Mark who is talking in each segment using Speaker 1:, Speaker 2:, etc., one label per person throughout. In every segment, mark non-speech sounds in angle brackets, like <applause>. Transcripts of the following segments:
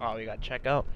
Speaker 1: Oh, we gotta check out.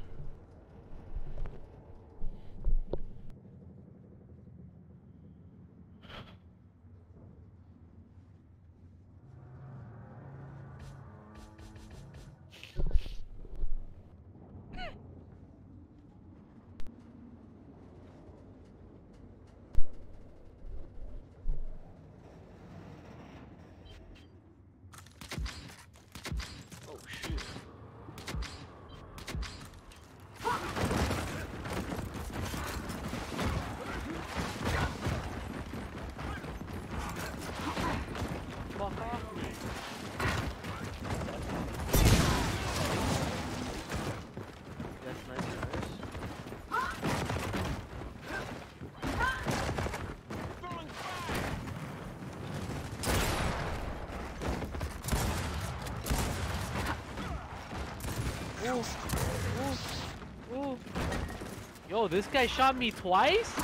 Speaker 2: Yo, this guy shot me twice,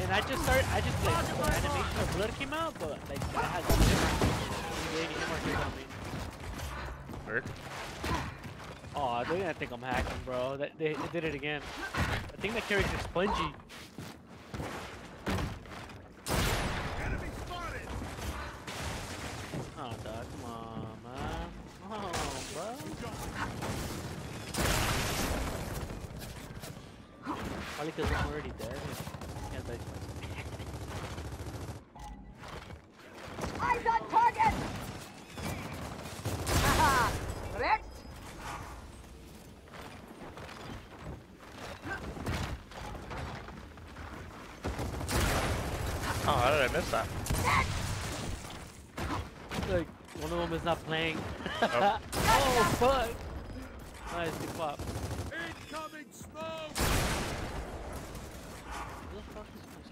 Speaker 2: and I just started. I just like the animation of blood came out, but like I had no hit markers on me.
Speaker 1: Word.
Speaker 2: Oh, they're gonna think I'm hacking, bro. That they, they did it again. I think that character's spongy. Oh, dog, come on, man. Oh, bro. Probably because I'm already dead. Yeah, but
Speaker 3: Eyes
Speaker 1: Oh, how did I miss that?
Speaker 2: like one of them is not playing. <laughs>
Speaker 1: Oh. <laughs>
Speaker 2: oh, fuck! Nice, good pop.
Speaker 4: Incoming smoke!
Speaker 2: Who the fuck is this?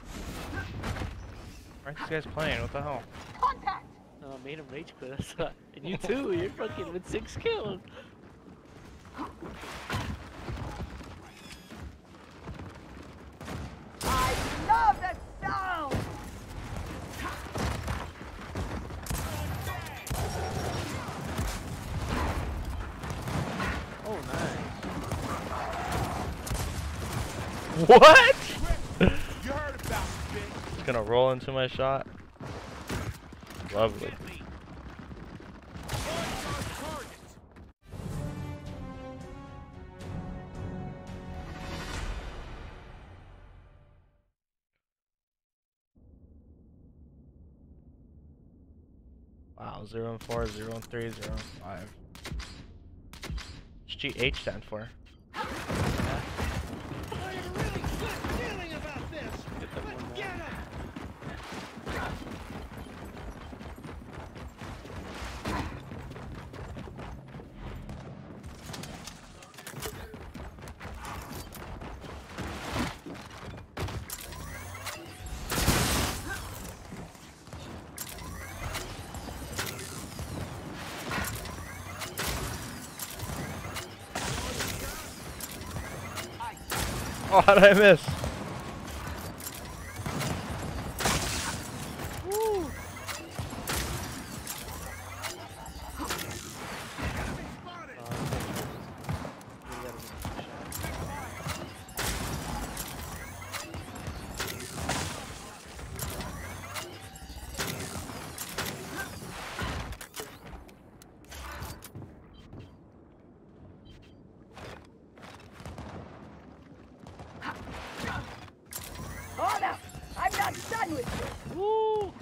Speaker 1: Why are these guys playing? What the hell?
Speaker 3: Contact!
Speaker 2: No, I made him rage quit. That's. And you too. You're fucking with six kills.
Speaker 3: I love that sound!
Speaker 2: Oh, nice. <laughs>
Speaker 1: What? Just gonna roll into my shot. Lovely. Wow, zero and four, zero and three, zero and five. What's GH stand for? Oh, how did I miss?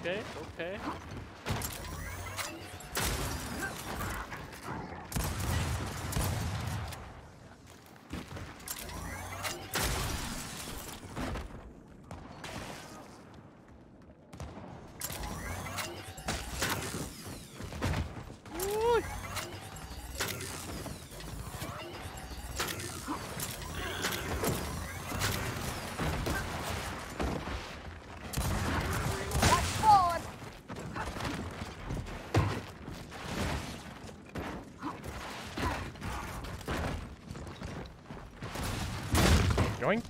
Speaker 2: Okay, okay.
Speaker 1: Yoink.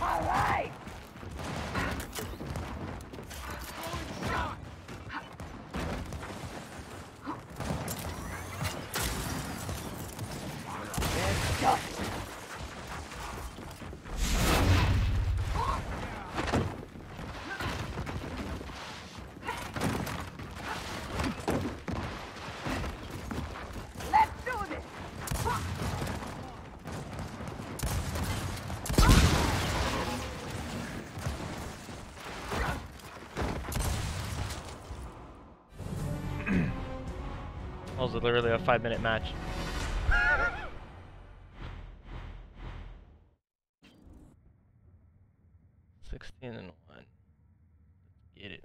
Speaker 3: All right. Good
Speaker 1: stuff. was literally a five minute match. <laughs> Sixteen and one. Get it.